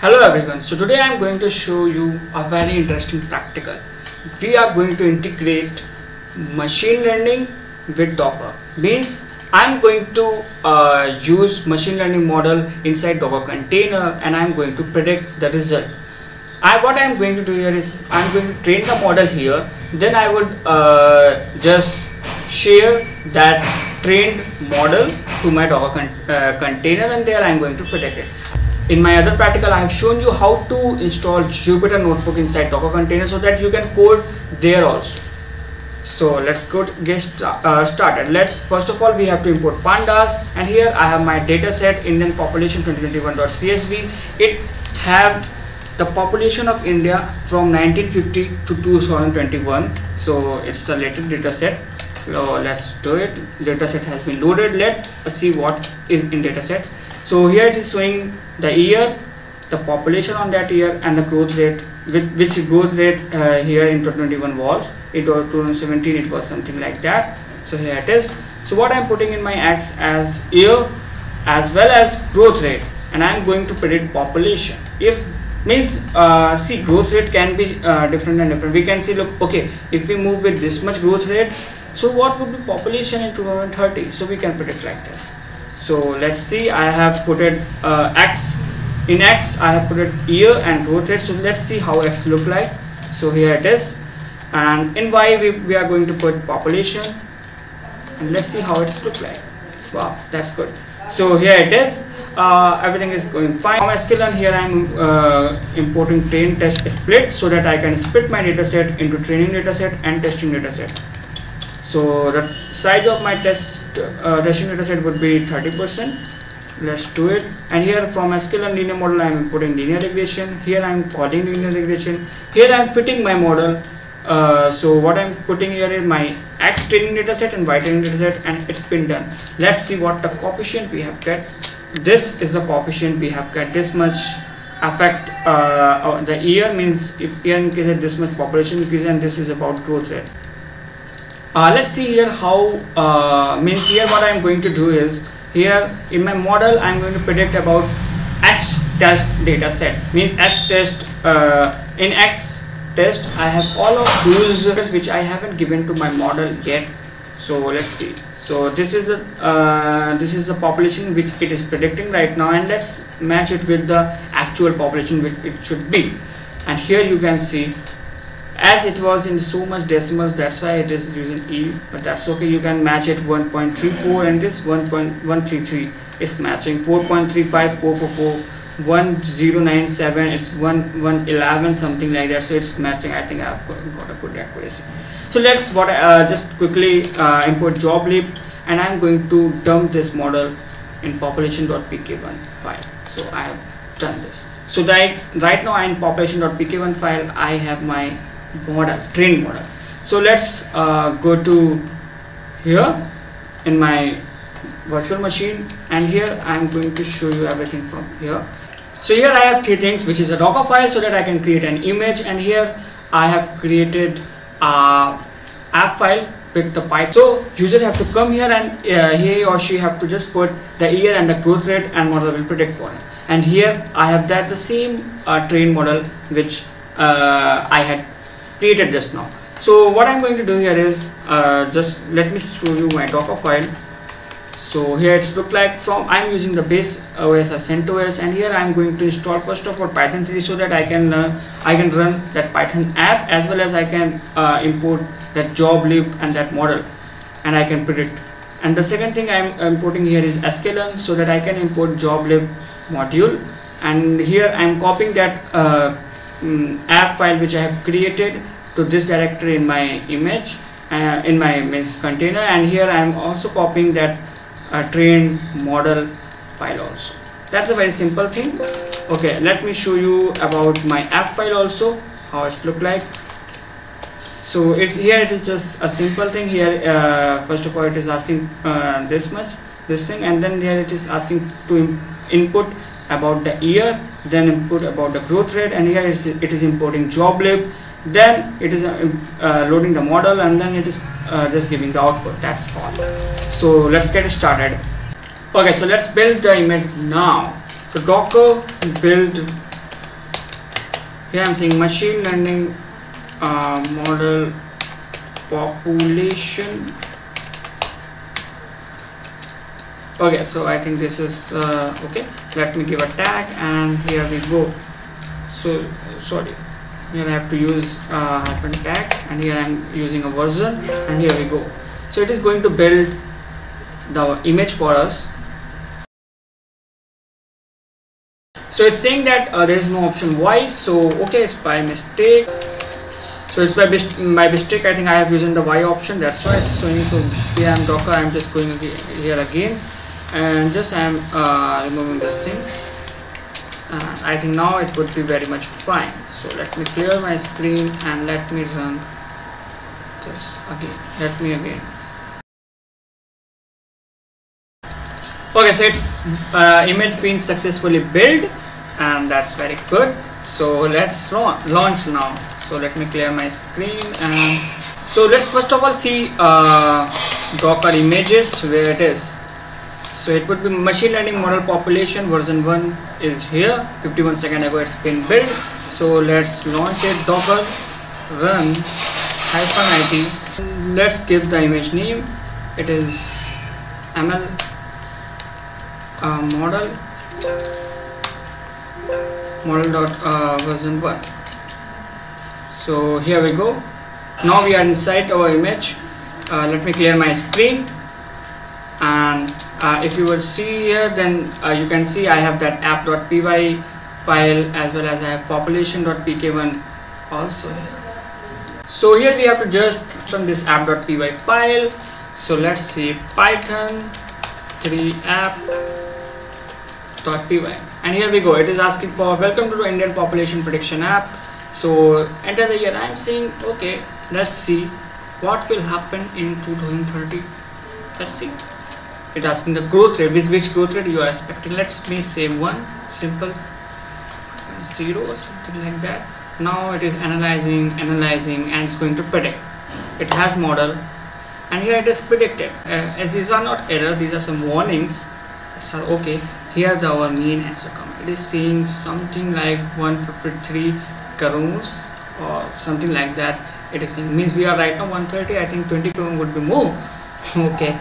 Hello everyone, so today I am going to show you a very interesting practical. We are going to integrate machine learning with Docker. Means I am going to uh, use machine learning model inside Docker container and I am going to predict the result. I, what I am going to do here is I am going to train the model here then I would uh, just share that trained model to my Docker con uh, container and there I am going to predict it. In my other practical I have shown you how to install Jupyter notebook inside Docker container so that you can code there also. So let's get uh, started. Let's first of all we have to import pandas and here I have my data set Indian population 2021.csv. It have the population of India from 1950 to 2021 so it's a latest data set so let's do it data set has been loaded let us see what is in data set so here it is showing the year the population on that year and the growth rate which growth rate uh, here in 2021 was. Was 2017 it was something like that. So here it is. So what i'm putting in my x as year as well as growth rate and i'm going to predict population. If means uh, see growth rate can be uh, different and different. We can see look okay if we move with this much growth rate so what would be population in 2030 so we can predict like this so let's see. I have put it uh, x. In x i have put it year and growth rate so let's see how x look like. So here it is. And in y we, we are going to put population. And let's see how it's look like. Wow that's good. So here it is. Uh, everything is going fine. From sklearn here I am uh, importing train test split so that I can split my dataset into training dataset and testing dataset. So the size of my test uh, testing dataset would be 30%. Let's do it. And here from and linear model I am importing linear regression. Here I am calling linear regression. Here I am fitting my model. Uh, so what I'm putting here is my X training dataset and Y training dataset and it's been done. Let's see what the coefficient we have get this is the coefficient we have got this much affect uh, uh, the year means if year increases this much population increase and this is about growth rate uh, let's see here how uh, means here what I'm going to do is here in my model I'm going to predict about X test data set. Means X test uh, in X test I have all of those which I haven't given to my model yet. So let's see. So this is the uh, this is the population which it is predicting right now and let's match it with the actual population which it should be. And here you can see as it was in so much decimals that's why it is using e but that's okay. You can match it 1.34 and this 1.133 is matching. 4.35 444 1097 it's 1 111 something like that. So it's matching. I think i've got, a good accuracy. So let's what uh, just quickly uh, import joblib and I'm going to dump this model in population.pk1 file. So I have done this. So that right now in population.pk1 file I have my model train model so let's uh, go to here in my virtual machine and here I'm going to show you everything from here so here I have three things which is a docker file so that I can create an image and here I have created a app file with the pipe. So user have to come here and uh, he or she have to just put the year and the growth rate and model will predict for him. And here I have that the same uh, train model which uh, I had created just now. So what I'm going to do here is uh, just let me show you my Docker file. So here it's look like from I'm using the base OS as CentOS and here I'm going to install first of all Python 3 so that I can uh, I can run that Python app as well as I can uh, import that joblib and that model and I can predict and the second thing I'm importing here is sklearn so that I can import joblib module and here I'm copying that uh, um, app file which I have created to this directory in my image uh, in my image container. And here I'm also copying that a trained model file also. That's a very simple thing. Okay let me show you about my app file also how it's look like. So it's here it is just a simple thing. Here uh, first of all it is asking uh, this much this thing. And then here it is asking to input about the year then input about the growth rate and here it is, importing joblib then it is uh, uh loading the model and then it is uh, just giving the output that's all. So let's get started. Okay so let's build the image now. So docker build here I'm saying machine learning uh, model population okay so I think this is uh, okay. Let me give a tag and here we go. So sorry. Here I have to use uh, hyphen tag and here I'm using a version and here we go. So it is going to build the image for us. So it's saying that uh, there is no option y so okay it's by mistake. So it's by, my mistake I think I have used the y option that's why it's showing to pm docker. I'm just going here again and just I am uh, removing this thing. And I think now it would be very much fine. So let me clear my screen and let me run this again. Let me again. Okay so it's uh, image been successfully built and that's very good. So let's launch now. So let me clear my screen and so let's first of all see uh, docker images where it is so it would be machine learning model population version 1 is here. 51 second ago it's been built. So let's launch it. Docker run hyphen it let's give the image name. It is ml uh, model model dot uh, version 1 so here we go. Now we are inside our image. Uh, let me clear my screen and uh, if you will see here then uh, you can see I have that app.py file as well as I have population.pk1 also. So here we have to just run this app.py file. So let's see python 3 app.py and here we go. It is asking for welcome to the Indian population prediction app. So enter the year. I'm saying okay let's see what will happen in 2030 let's see it asking the growth rate. With which growth rate you are expecting? Let's me say one simple zero or something like that. Now it is analyzing analyzing and it's going to predict. It has model and here it is predicted. Uh, as these are not errors these are some warnings. It's okay. Here the our mean has to come. It is saying something like 153 crores or something like that. It is means we are right now 130 i think 20 crore would be more. Okay